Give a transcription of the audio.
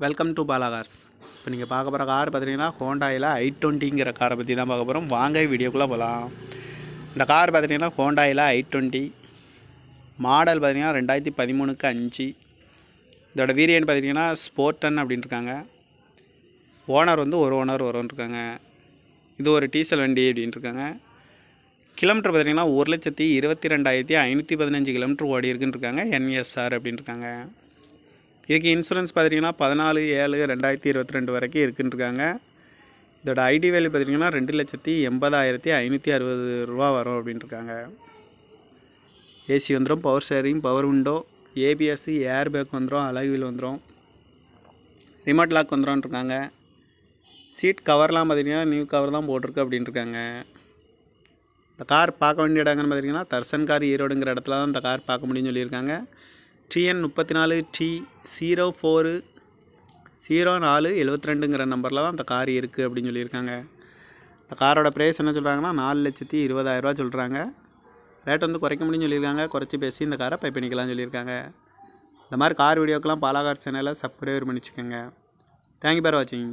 Welcome to Bala Cars இப்போ நீங்கள் பார்க்க போகிற கார் பார்த்தீங்கன்னா ஹோண்டாயில் ஐ டுவெண்ட்டிங்கிற காரை பற்றி தான் பார்க்க போகிறோம் வாங்க வீடியோக்குள்ளே போகலாம் இந்த கார் பார்த்தீங்கன்னா ஹோண்டாயில் ஐ டுவெண்ட்டி மாடல் பார்த்தீங்கன்னா ரெண்டாயிரத்தி பதிமூணுக்கு அஞ்சு. இதோட வீரியன் பார்த்தீங்கன்னா ஸ்போர்டன் அப்படின்னு இருக்காங்க ஓனர் வந்து ஒரு ஓனர் வரும்னு இருக்காங்க. இது ஒரு டீசல் வண்டி அப்படின்னு இருக்காங்க கிலோமீட்டர் பார்த்தீங்கன்னா ஒரு லட்சத்தி இருபத்தி ரெண்டாயிரத்தி ஐநூற்றி பதினஞ்சு கிலோமீட்டர் ஓடி இருக்குன்னு இருக்காங்க என்எஸ்ஆர் அப்படின்ட்டுருக்காங்க இதுக்கு இன்சூரன்ஸ் பார்த்தீங்கன்னா பதினாலு ஏழு ரெண்டாயிரத்தி இருபத்தி ரெண்டு வரைக்கும் இருக்குன்னு இருக்காங்க இதோட ஐடி வேல்யூ பார்த்தீங்கன்னா ரெண்டு லட்சத்தி எண்பதாயிரத்தி ஐநூற்றி அறுபது ரூபா வரும் அப்படின்னு இருக்காங்க ஏசி வந்துடும் power steering power window ABS air bag வந்துடும் அலகுவில் வந்துடும் ரிமோட் லாக் வந்துடும்ன்ட்ருக்காங்க சீட் கவர்லாம் பார்த்தீங்கன்னா நியூ கவர் தான் போட்டிருக்கு அப்படின்னு இருக்காங்க இந்த கார் பார்க்க வேண்டிய இடங்கன்னு பார்த்தீங்கன்னா தர்சன் கார் ஈரோடுங்கிற இடத்துல தான் இந்த கார் பார்க்க முடியும்னு சொல்லியிருக்காங்க. டிஎன் முப்பத்தி நாலு டி ஜீரோ ஃபோரு ஜீரோ நாலு எழுபத்தி ரெண்டுங்கிற நம்பரில் தான் இந்த கார் இருக்குது அப்படின்னு சொல்லியிருக்காங்க. இந்த காரோட ப்ரைஸ் என்ன சொல்கிறாங்கன்னா நாலு லட்சத்தி இருபதாயிரரூவா சொல்கிறாங்க ரேட் வந்து குறைக்க முடியும்னு சொல்லியிருக்காங்க. குறைச்சி பேசி இந்த காரை பை பண்ணிக்கலாம்னு சொல்லியிருக்காங்க. இந்த மாதிரி கார் வீடியோக்கெலாம் பாலாகார் சேனலை சப்ஸ்கிரைபர் பண்ணி வச்சுக்கோங்க தேங்க்யூ ஃபார் வாட்சிங்